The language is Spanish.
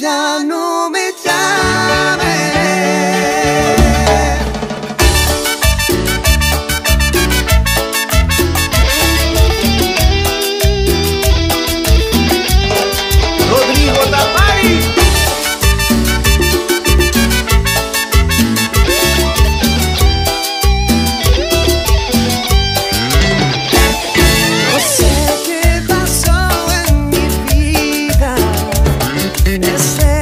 ya no Goodness.